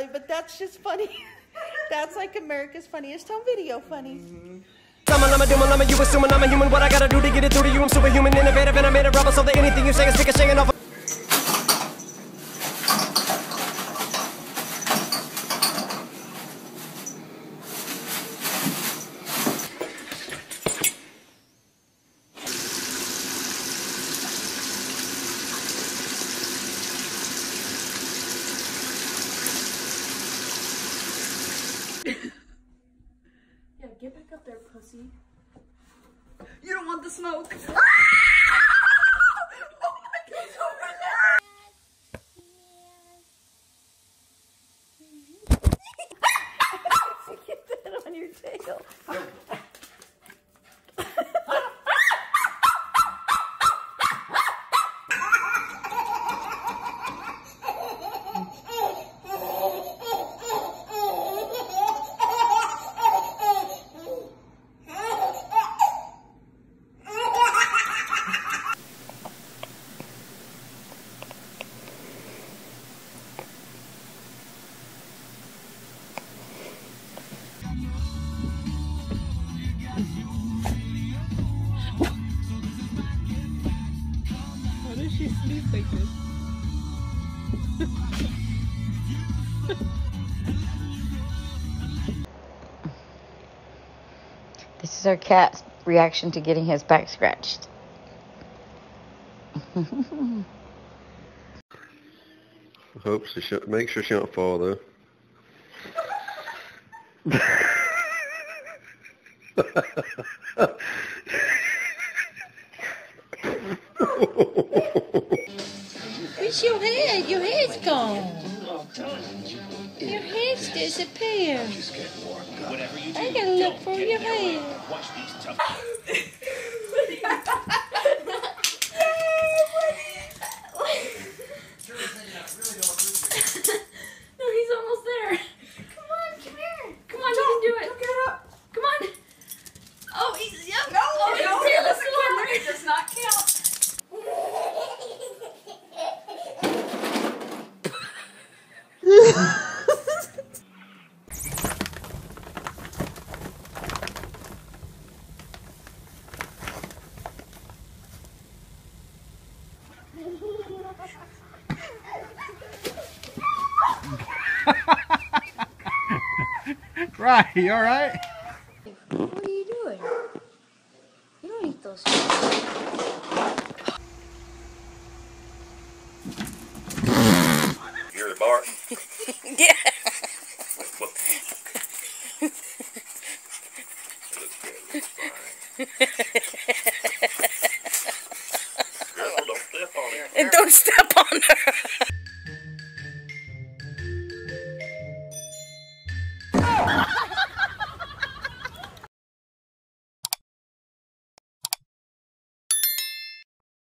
Allie, but that's just funny. that's like America's funniest home video funny. Lama, lama, dooma, lama, you assuming I'm a human. What I gotta do to get it through to you? I'm superhuman, innovative, and I made a rubber so that anything you say is ricocheting off. Yeah, get back up there, pussy. You don't want the smoke. Ah! Oh get that on your tail. Does she sleep like this? This is our cat's reaction to getting his back scratched. Hope she sh- make sure she don't fall though. Where's your head? Your head's gone. Your head's disappeared. I gotta look for your head. No, he's almost there. Come on, come here. Come on, you can do it. Don't get up. Come on. Oh, he's yep. No, oh, no, his tail it is doesn't still on count. there. It does not count. Right, you all right? What are you doing? You don't eat those. yeah. Girl, don't step on her. And don't step on her.